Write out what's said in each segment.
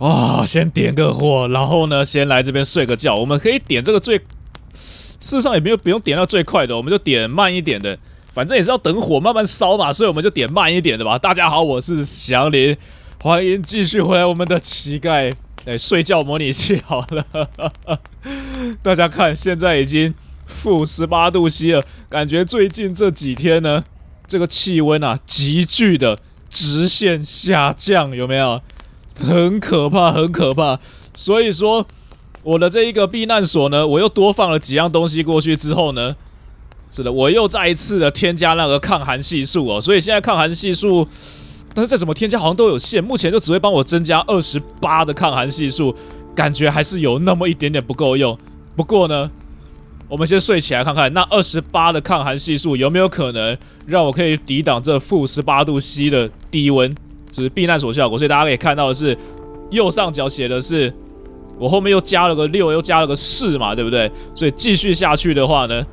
哇，先点个火，然后呢，先来这边睡个觉。我们可以点这个最，事实上也没有不用点到最快的，我们就点慢一点的，反正也是要等火慢慢烧嘛，所以我们就点慢一点的吧。大家好，我是祥林，欢迎继续回来我们的乞丐哎睡觉模拟器。好了，大家看，现在已经负十八度 C 了，感觉最近这几天呢，这个气温啊急剧的直线下降，有没有？很可怕，很可怕。所以说，我的这一个避难所呢，我又多放了几样东西过去之后呢，是的，我又再一次的添加那个抗寒系数哦。所以现在抗寒系数，但是再怎么添加好像都有限，目前就只会帮我增加二十八的抗寒系数，感觉还是有那么一点点不够用。不过呢，我们先睡起来看看，那二十八的抗寒系数有没有可能让我可以抵挡这负十八度 C 的低温？就是避难所效果，所以大家可以看到的是，右上角写的是我后面又加了个六，又加了个四嘛，对不对？所以继续下去的话呢，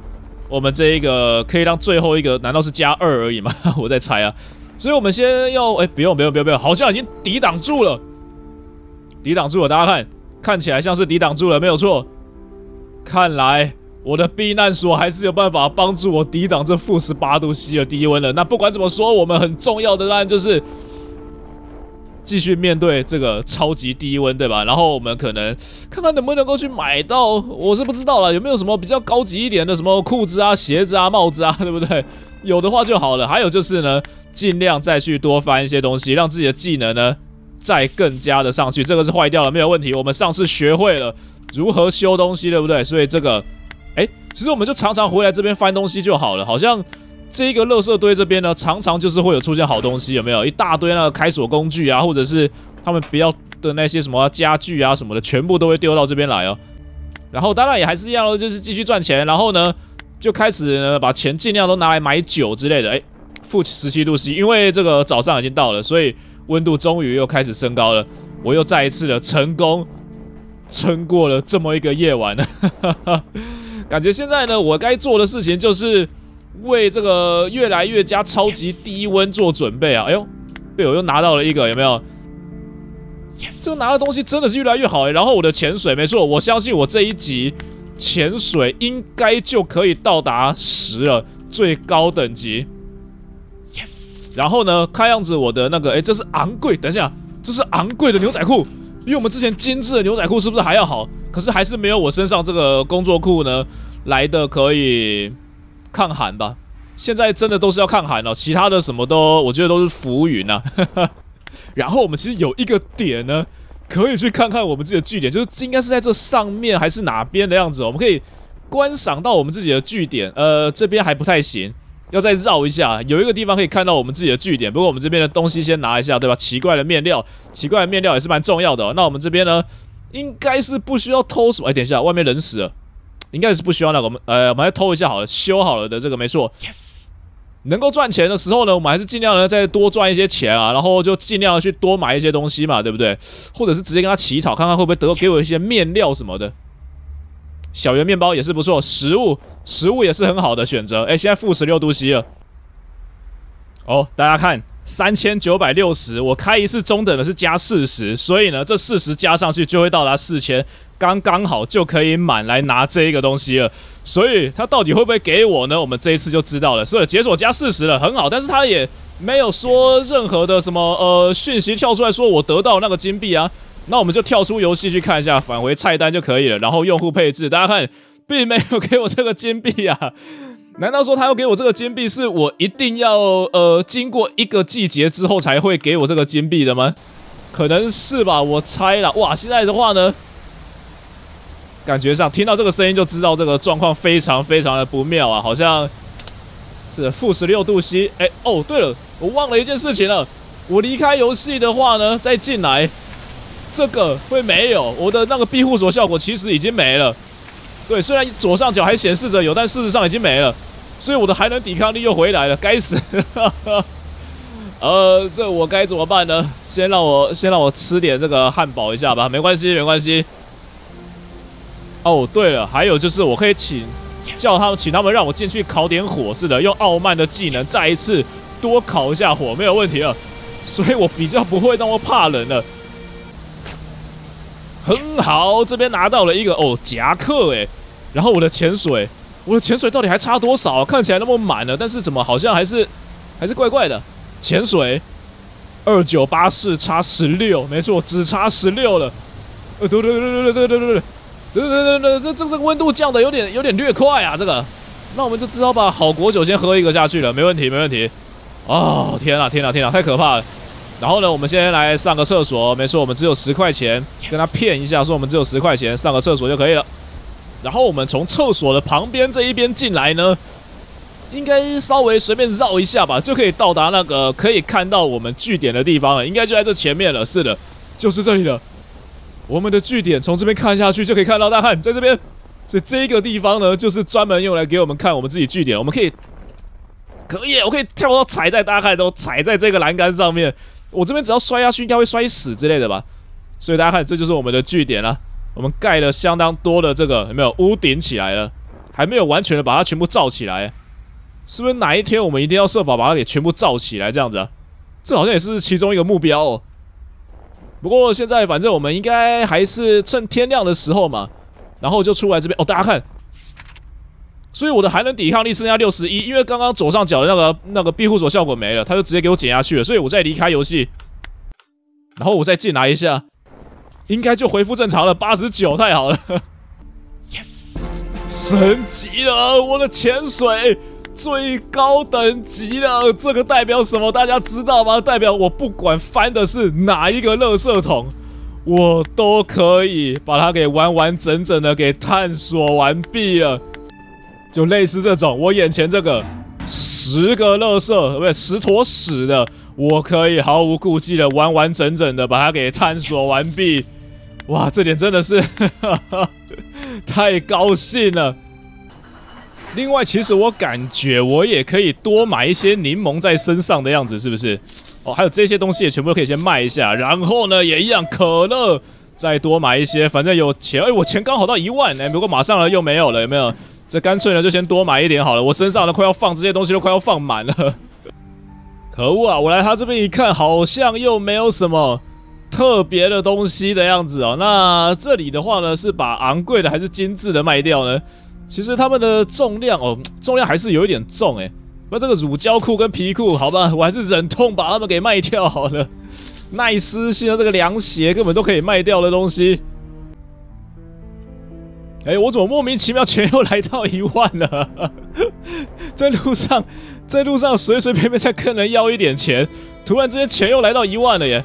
我们这一个可以让最后一个难道是加二而已吗？我在猜啊。所以我们先要，哎，不用不用不用不用，好像已经抵挡住了，抵挡住了。大家看，看起来像是抵挡住了，没有错。看来我的避难所还是有办法帮助我抵挡这负十八度 C 的低温了。那不管怎么说，我们很重要的当然就是。继续面对这个超级低温，对吧？然后我们可能看看能不能够去买到，我是不知道了，有没有什么比较高级一点的什么裤子啊、鞋子啊、帽子啊，对不对？有的话就好了。还有就是呢，尽量再去多翻一些东西，让自己的技能呢再更加的上去。这个是坏掉了，没有问题。我们上次学会了如何修东西，对不对？所以这个，哎，其实我们就常常回来这边翻东西就好了，好像。这一个垃圾堆这边呢，常常就是会有出现好东西，有没有一大堆那个开锁工具啊，或者是他们不要的那些什么家具啊什么的，全部都会丢到这边来哦。然后当然也还是一样喽，就是继续赚钱，然后呢就开始呢把钱尽量都拿来买酒之类的。哎，负十七度 C，因为这个早上已经到了，所以温度终于又开始升高了。我又再一次的成功撑过了这么一个夜晚了，感觉现在呢我该做的事情就是。为这个越来越加超级低温做准备啊！哎呦，被我又拿到了一个，有没有？这个拿的东西真的是越来越好哎。然后我的潜水，没错，我相信我这一集潜水应该就可以到达十了，最高等级。Yes。然后呢，看样子我的那个，哎，这是昂贵，等一下，这是昂贵的牛仔裤，比我们之前精致的牛仔裤是不是还要好？可是还是没有我身上这个工作裤呢来的可以。抗寒吧，现在真的都是要抗寒了，其他的什么都我觉得都是浮云啊。然后我们其实有一个点呢，可以去看看我们自己的据点，就是应该是在这上面还是哪边的样子，我们可以观赏到我们自己的据点。呃，这边还不太行，要再绕一下，有一个地方可以看到我们自己的据点。不过我们这边的东西先拿一下，对吧？奇怪的面料，奇怪的面料也是蛮重要的。那我们这边呢，应该是不需要偷什么。哎，等一下，外面人死了。应该是不需要那个，我们呃，我们来偷一下好了，修好了的这个没错。Yes，能够赚钱的时候呢，我们还是尽量的再多赚一些钱啊，然后就尽量的去多买一些东西嘛，对不对？或者是直接跟他乞讨，看看会不会得给我一些面料什么的。小圆面包也是不错，食物食物也是很好的选择。哎，现在负十六度 C 了。哦，大家看。三千九百六十，我开一次中等的是加四十，所以呢，这四十加上去就会到达四千，刚刚好就可以满来拿这一个东西了。所以他到底会不会给我呢？我们这一次就知道了。所以解锁加四十了，很好，但是他也没有说任何的什么呃讯息跳出来说我得到那个金币啊。那我们就跳出游戏去看一下，返回菜单就可以了。然后用户配置，大家看，并没有给我这个金币啊。难道说他要给我这个金币，是我一定要呃经过一个季节之后才会给我这个金币的吗？可能是吧，我猜了。哇，现在的话呢，感觉上听到这个声音就知道这个状况非常非常的不妙啊，好像是负十六度 C。哎，哦，对了，我忘了一件事情了，我离开游戏的话呢，再进来，这个会没有我的那个庇护所效果，其实已经没了。对，虽然左上角还显示着有，但事实上已经没了，所以我的还能抵抗力又回来了。该死！呃，这我该怎么办呢？先让我先让我吃点这个汉堡一下吧，没关系，没关系。哦，对了，还有就是我可以请叫他们，请他们让我进去烤点火似的，用傲慢的技能再一次多烤一下火，没有问题了。所以我比较不会那么怕冷了。很好，这边拿到了一个哦夹克哎，然后我的潜水，我的潜水到底还差多少？看起来那么满了，但是怎么好像还是还是怪怪的？潜水二九八四差十六，没错，只差十六了。呃，对对对对对对对对对对对对对，这这这个温度降的有点有点略快啊，这个，那我们就只好把好果酒先喝一个下去了，没问题没问题。哦，天啊天啊天啊，太可怕了。然后呢，我们先来上个厕所。没错，我们只有十块钱，跟他骗一下，说我们只有十块钱，上个厕所就可以了。然后我们从厕所的旁边这一边进来呢，应该稍微随便绕一下吧，就可以到达那个可以看到我们据点的地方了。应该就在这前面了。是的，就是这里了。我们的据点从这边看下去就可以看到。大汉，在这边，所以这个地方呢，就是专门用来给我们看我们自己据点。我们可以，可以，我可以跳到踩在大家看都踩在这个栏杆上面。我这边只要摔下去，应该会摔死之类的吧。所以大家看，这就是我们的据点了。我们盖了相当多的这个有没有屋顶起来了？还没有完全的把它全部罩起来。是不是哪一天我们一定要设法把它给全部罩起来？这样子，啊这好像也是其中一个目标哦。不过现在反正我们应该还是趁天亮的时候嘛，然后就出来这边哦。大家看。所以我的寒冷抵抗力剩下六十一，因为刚刚左上角的那个那个庇护所效果没了，他就直接给我减下去了。所以我再离开游戏，然后我再进来一下，应该就恢复正常了。八十九，太好了，yes，神级了，我的潜水最高等级了。这个代表什么？大家知道吗？代表我不管翻的是哪一个垃圾桶，我都可以把它给完完整整的给探索完毕了。就类似这种，我眼前这个十个垃圾，不是十坨屎的，我可以毫无顾忌的完完整整的把它给探索完毕。哇，这点真的是太高兴了。另外，其实我感觉我也可以多买一些柠檬在身上的样子，是不是？哦，还有这些东西也全部都可以先卖一下，然后呢，也一样可乐再多买一些，反正有钱。哎，我钱刚好到一万哎，不过马上了又没有了，有没有？这干脆呢，就先多买一点好了。我身上呢快要放这些东西，都快要放满了。可恶啊！我来他这边一看，好像又没有什么特别的东西的样子哦。那这里的话呢，是把昂贵的还是精致的卖掉呢？其实他们的重量哦，重量还是有一点重哎。那这个乳胶裤跟皮裤，好吧，我还是忍痛把它们给卖掉好了。耐撕性的这个凉鞋，根本都可以卖掉的东西。哎，我怎么莫名其妙钱又来到一万了？在路上，在路上随随便便在跟人要一点钱，突然之间钱又来到一万了耶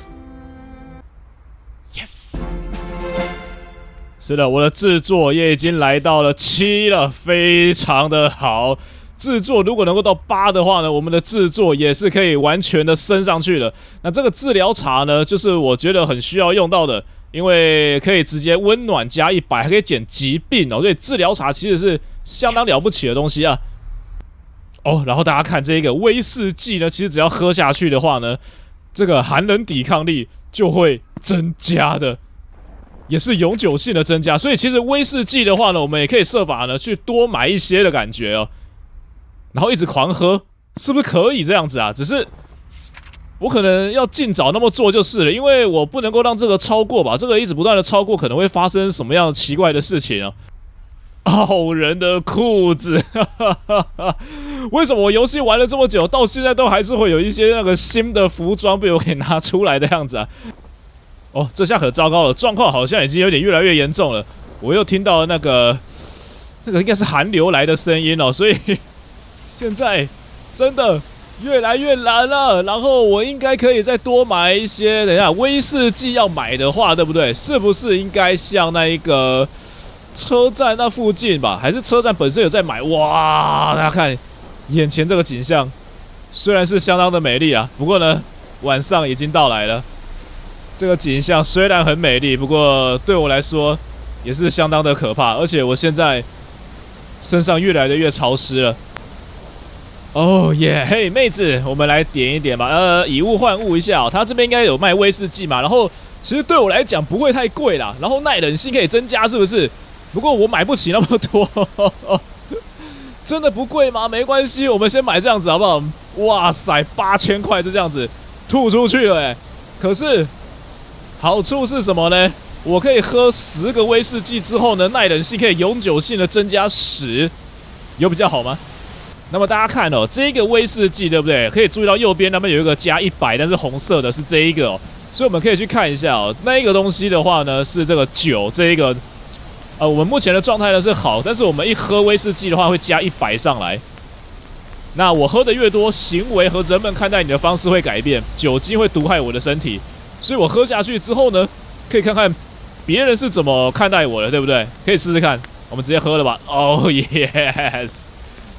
是的，我的制作也已经来到了七了，非常的好。制作如果能够到八的话呢，我们的制作也是可以完全的升上去了。那这个治疗茶呢，就是我觉得很需要用到的。因为可以直接温暖加一百，还可以减疾病哦，所以治疗茶其实是相当了不起的东西啊。哦，然后大家看这一个威士忌呢，其实只要喝下去的话呢，这个寒冷抵抗力就会增加的，也是永久性的增加。所以其实威士忌的话呢，我们也可以设法呢去多买一些的感觉哦，然后一直狂喝，是不是可以这样子啊？只是。我可能要尽早那么做就是了，因为我不能够让这个超过吧。这个一直不断的超过，可能会发生什么样奇怪的事情啊？傲人的裤子，为什么我游戏玩了这么久，到现在都还是会有一些那个新的服装被我给拿出来的样子啊？哦，这下可糟糕了，状况好像已经有点越来越严重了。我又听到那个 那个应该是寒流来的声音哦，所以 现在真的。越来越难了，然后我应该可以再多买一些。等一下，威士忌要买的话，对不对？是不是应该像那一个车站那附近吧？还是车站本身有在买？哇，大家看眼前这个景象，虽然是相当的美丽啊，不过呢，晚上已经到来了。这个景象虽然很美丽，不过对我来说也是相当的可怕，而且我现在身上越来的越潮湿了。哦耶，嘿，妹子，我们来点一点吧。呃，以物换物一下。他这边应该有卖威士忌嘛？然后其实对我来讲不会太贵啦。然后耐冷性可以增加，是不是？不过我买不起那么多，真的不贵吗？没关系，我们先买这样子好不好？哇塞，八千块就这样子吐出去了哎。可是，好处是什么呢？我可以喝十个威士忌之后呢，耐冷性可以永久性的增加十，有比较好吗？那么大家看哦，这个威士忌对不对？可以注意到右边那边有一个加一百，但是红色的是这一个哦，所以我们可以去看一下哦。那一个东西的话呢，是这个酒这一个，呃，我们目前的状态呢是好，但是我们一喝威士忌的话会加一百上来。那我喝的越多，行为和人们看待你的方式会改变，酒精会毒害我的身体，所以我喝下去之后呢，可以看看别人是怎么看待我的，对不对？可以试试看，我们直接喝了吧。Oh yes。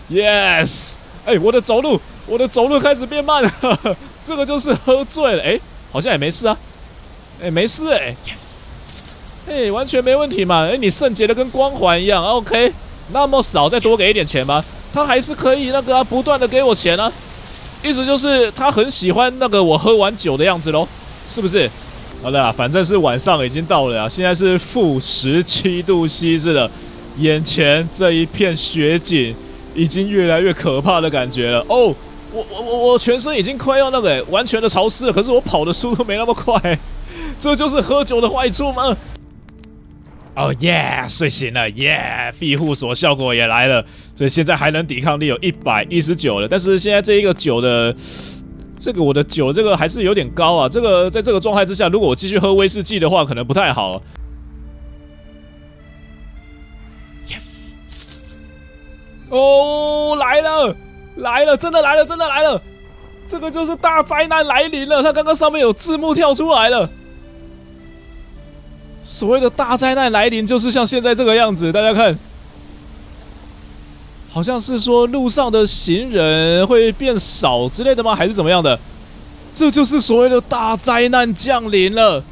Yes，哎，我的走路，我的走路开始变慢了，这个就是喝醉了，哎，好像也没事啊，哎，没事，哎，Yes，哎，完全没问题嘛，哎，你圣洁的跟光环一样，OK，那么少，再多给一点钱吧？他还是可以那个啊不断的给我钱啊，意思就是他很喜欢那个我喝完酒的样子喽，是不是？好的，反正是晚上已经到了啊，现在是负十七度 C 似的，眼前这一片雪景。已经越来越可怕的感觉了哦！我我我我全身已经快要那个完全的潮湿了，可是我跑的速度没那么快，这就是喝酒的坏处吗？哦耶，睡醒了耶，庇护所效果也来了，所以现在还能抵抗力有一百一十九了。但是现在这一个酒的这个我的酒这个还是有点高啊，这个在这个状态之下，如果我继续喝威士忌的话，可能不太好。Yes，哦，来了，来了，真的来了，真的来了！这个就是大灾难来临了。它刚刚上面有字幕跳出来了。所谓的大灾难来临，就是像现在这个样子。大家看，好像是说路上的行人会变少之类的吗？还是怎么样的？这就是所谓的大灾难降临了。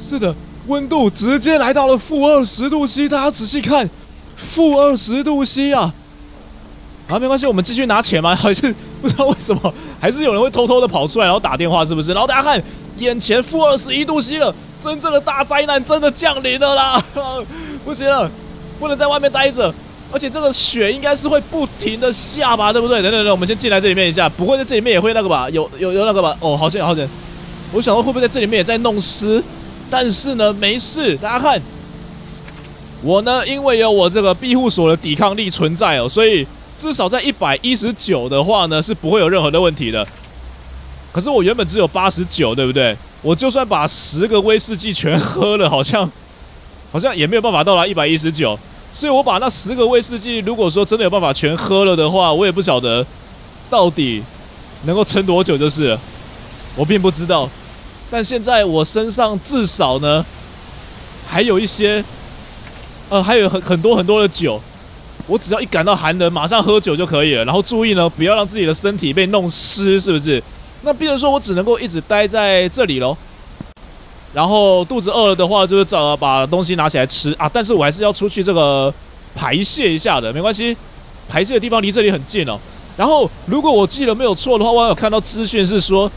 是的，温度直接来到了负二十度 C，大家仔细看。负二十度 C 啊！啊，没关系，我们继续拿钱吗？还是不知道为什么，还是有人会偷偷的跑出来，然后打电话，是不是？然后大家看，眼前负二十一度 C 了，真正的大灾难真的降临了啦！不行了，不能在外面待着，而且这个雪应该是会不停的下吧，对不对？等等等，我们先进来这里面一下，不会在这里面也会那个吧？有有有那个吧？哦，好险好险！我想说会不会在这里面也在弄湿？但是呢，没事，大家看。我呢，因为有我这个庇护所的抵抗力存在哦，所以至少在一百一十九的话呢，是不会有任何的问题的。可是我原本只有八十九，对不对？我就算把十个威士忌全喝了，好像好像也没有办法到达一百一十九。所以我把那十个威士忌，如果说真的有办法全喝了的话，我也不晓得到底能够撑多久，就是我并不知道。但现在我身上至少呢，还有一些。呃，还有很很多很多的酒，我只要一感到寒冷，马上喝酒就可以了。然后注意呢，不要让自己的身体被弄湿，是不是？那比如说我只能够一直待在这里喽。然后肚子饿了的话，就是找把东西拿起来吃啊。但是我还是要出去这个排泄一下的，没关系，排泄的地方离这里很近哦。然后如果我记得没有错的话，我有看到资讯是说，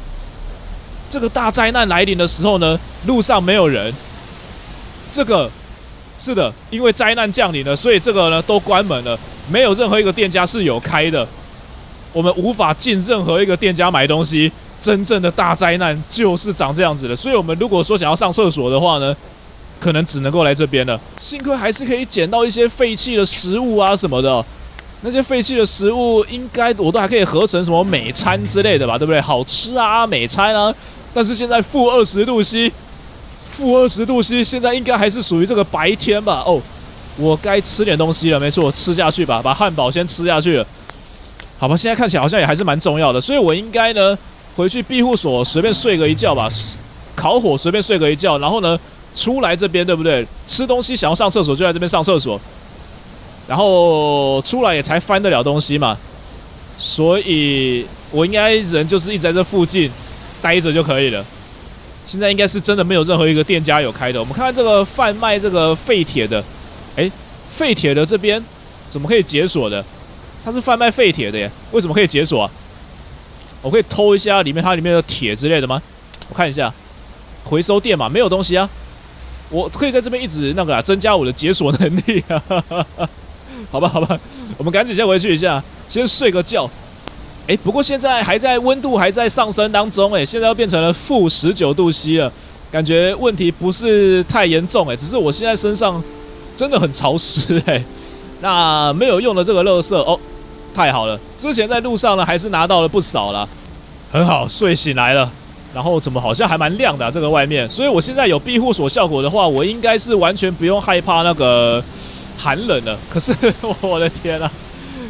这个大灾难来临的时候呢，路上没有人，这个。是的，因为灾难降临了，所以这个呢都关门了，没有任何一个店家是有开的，我们无法进任何一个店家买东西。真正的大灾难就是长这样子的，所以我们如果说想要上厕所的话呢，可能只能够来这边了。幸亏还是可以捡到一些废弃的食物啊什么的，那些废弃的食物应该我都还可以合成什么美餐之类的吧，对不对？好吃啊，美餐啊。但是现在负二十度 C。负二十度 C，现在应该还是属于这个白天吧？哦，我该吃点东西了，没错，我吃下去吧，把汉堡先吃下去了。好吧，现在看起来好像也还是蛮重要的，所以我应该呢回去庇护所随便睡个一觉吧，烤火随便睡个一觉，然后呢出来这边对不对？吃东西想要上厕所就在这边上厕所，然后出来也才翻得了东西嘛，所以我应该人就是一直在这附近待着就可以了。现在应该是真的没有任何一个店家有开的。我们看看这个贩卖这个废铁的，哎，废铁的这边怎么可以解锁的？它是贩卖废铁的耶，为什么可以解锁啊？我可以偷一下里面它里面的铁之类的吗？我看一下，回收店嘛，没有东西啊。我可以在这边一直那个增加我的解锁能力啊。好吧，好吧，我们赶紧先回去一下，先睡个觉。哎，不过现在还在温度还在上升当中，哎，现在又变成了负十九度 C 了。感觉问题不是太严重哎，只是我现在身上真的很潮湿哎。那没有用的这个乐色哦，太好了，之前在路上呢还是拿到了不少了，很好，睡醒来了。然后怎么好像还蛮亮的这个外面，所以我现在有庇护所效果的话，我应该是完全不用害怕那个寒冷的。可是 我的天啊，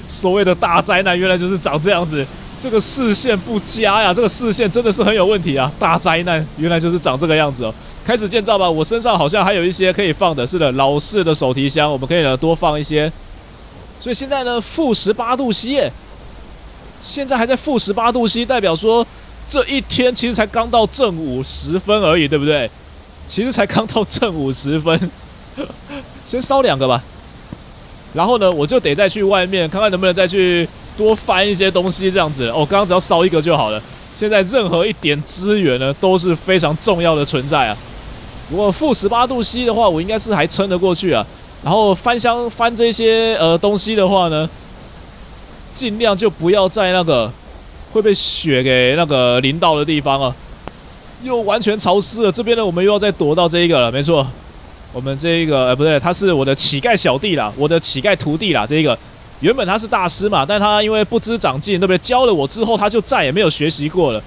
所谓的大灾难原来就是长这样子，这个视线不佳呀，这个视线真的是很有问题啊！大灾难原来就是长这个样子哦。开始建造吧，我身上好像还有一些可以放的，是的，老式的手提箱，我们可以呢多放一些。所以现在呢，负十八度 C，现在还在负十八度 C，代表说。这一天其实才刚到正午时分而已，对不对？其实才刚到正午时分，先烧两个吧。然后呢，我就得再去外面看看能不能再去多翻一些东西，这样子。哦，刚刚只要烧一个就好了。现在任何一点资源呢都是非常重要的存在啊。如果负十八度 C 的话，我应该是还撑得过去啊。然后翻箱翻这些呃东西的话呢，尽量就不要在那个。会被雪给那个淋到的地方啊，又完全潮湿了。这边呢，我们又要再躲到这一个了。没错，我们这一个，呃，不对，他是我的乞丐小弟啦，我的乞丐徒弟啦。这一个原本他是大师嘛，但他因为不知长进，对不对？教了我之后，他就再也没有学习过了。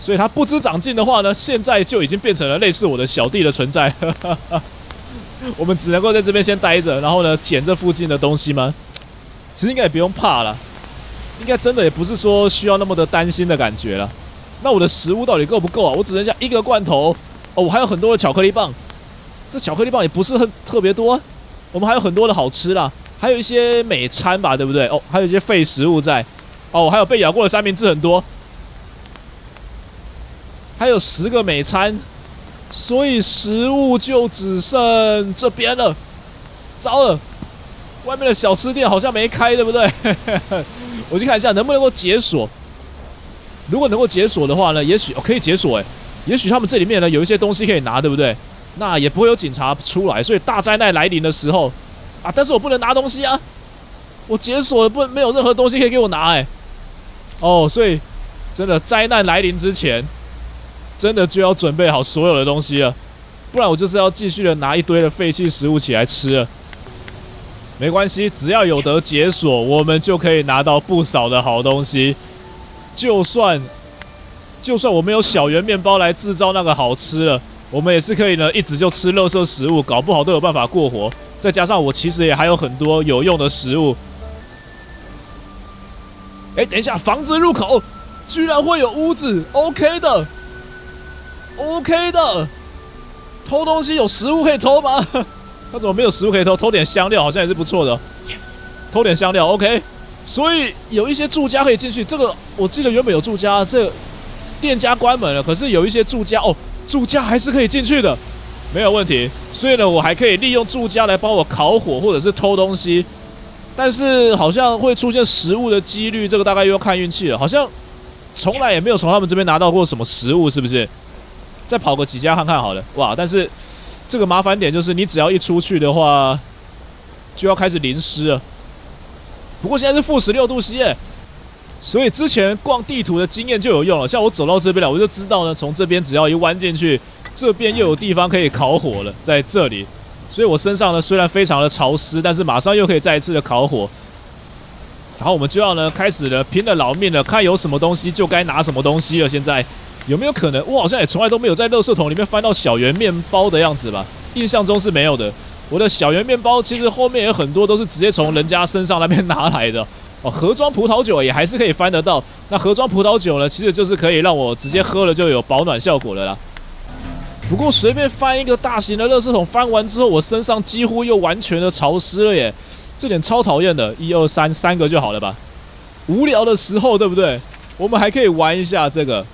所以他不知长进的话呢，现在就已经变成了类似我的小弟的存在。我们只能够在这边先待着，然后呢，捡这附近的东西吗？其实应该也不用怕了。应该真的也不是说需要那么的担心的感觉了。那我的食物到底够不够啊？我只剩下一个罐头哦，我还有很多的巧克力棒。这巧克力棒也不是很特别多。我们还有很多的好吃啦，还有一些美餐吧，对不对？哦，还有一些废食物在。哦，还有被咬过的三明治很多。还有十个美餐，所以食物就只剩这边了。糟了，外面的小吃店好像没开，对不对？我去看一下能不能够解锁。如果能够解锁的话呢，也许可以解锁哎，也许他们这里面呢有一些东西可以拿，对不对？那也不会有警察出来，所以大灾难来临的时候啊，但是我不能拿东西啊，我解锁了不没有任何东西可以给我拿哎。哦，所以真的灾难来临之前，真的就要准备好所有的东西了，不然我就是要继续的拿一堆的废弃食物起来吃了。没关系，只要有得解锁，我们就可以拿到不少的好东西。就算就算我们有小圆面包来制造那个好吃了，我们也是可以呢，一直就吃垃圾食物，搞不好都有办法过活。再加上我其实也还有很多有用的食物。哎，等一下，房子入口居然会有屋子，OK 的，OK 的，偷东西有食物可以偷吗？他怎么没有食物可以偷？偷点香料好像也是不错的。偷点香料，OK。所以有一些住家可以进去。这个我记得原本有住家，这店家关门了，可是有一些住家哦，住家还是可以进去的，没有问题。所以呢，我还可以利用住家来帮我烤火或者是偷东西。但是好像会出现食物的几率，这个大概又要看运气了。好像从来也没有从他们这边拿到过什么食物，是不是？再跑个几家看看好了。哇，但是。这个麻烦点就是，你只要一出去的话，就要开始淋湿了。不过现在是负十六度 C，所以之前逛地图的经验就有用了。像我走到这边来，我就知道呢，从这边只要一弯进去，这边又有地方可以烤火了，在这里。所以我身上呢虽然非常的潮湿，但是马上又可以再一次的烤火。然后我们就要呢开始了拼了老命了，看有什么东西就该拿什么东西了。现在。有没有可能？我好像也从来都没有在垃圾桶里面翻到小圆面包的样子吧？印象中是没有的。我的小圆面包其实后面有很多都是直接从人家身上那边拿来的。哦，盒装葡萄酒也还是可以翻得到。那盒装葡萄酒呢，其实就是可以让我直接喝了就有保暖效果的啦。不过随便翻一个大型的垃圾桶，翻完之后我身上几乎又完全的潮湿了耶，这点超讨厌的。一二三，三个就好了吧？无聊的时候，对不对？我们还可以玩一下这个。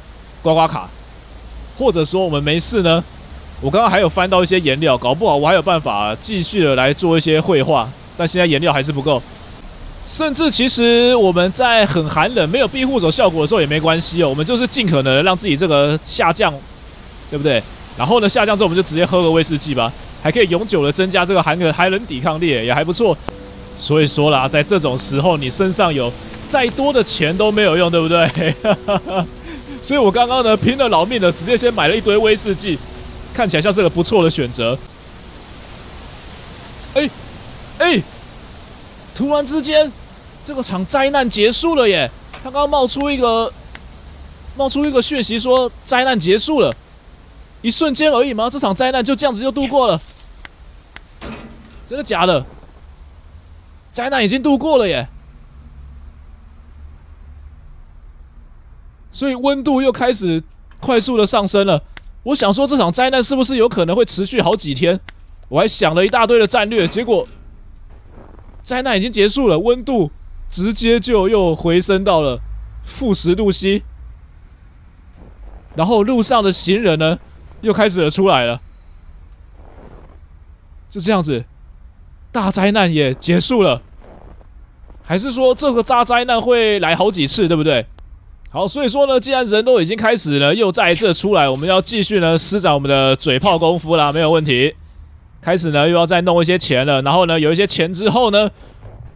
刮刮卡，或者说我们没事呢。我刚刚还有翻到一些颜料，搞不好我还有办法继续的来做一些绘画。但现在颜料还是不够，甚至其实我们在很寒冷、没有庇护所效果的时候也没关系哦。我们就是尽可能让自己这个下降，对不对？然后呢，下降之后我们就直接喝个威士忌吧，还可以永久的增加这个寒冷寒冷抵抗力，也还不错。所以说啦，在这种时候，你身上有再多的钱都没有用，对不对？所以我刚刚呢拼了老命的，直接先买了一堆威士忌，看起来像是个不错的选择。哎哎，突然之间，这个场灾难结束了耶！他刚刚冒出一个冒出一个讯息说灾难结束了，一瞬间而已吗？这场灾难就这样子就度过了？真的假的？灾难已经度过了耶！所以温度又开始快速的上升了。我想说，这场灾难是不是有可能会持续好几天？我还想了一大堆的战略，结果灾难已经结束了，温度直接就又回升到了负十度 C。然后路上的行人呢，又开始了出来了。就这样子，大灾难也结束了。还是说这个大灾难会来好几次，对不对？好，所以说呢，既然人都已经开始了，又再一次出来，我们要继续呢施展我们的嘴炮功夫啦，没有问题。开始呢又要再弄一些钱了，然后呢有一些钱之后呢，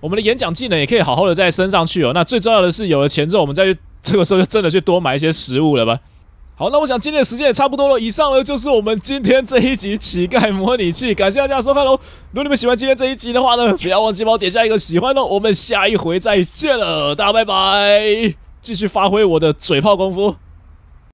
我们的演讲技能也可以好好的再升上去哦。那最重要的是有了钱之后，我们再去这个时候就真的去多买一些食物了吧。好，那我想今天的时间也差不多了。以上呢就是我们今天这一集乞丐模拟器，感谢大家收看喽。如果你们喜欢今天这一集的话呢，不要忘记帮我点下一个喜欢哦。我们下一回再见了，大家拜拜。继续发挥我的嘴炮功夫。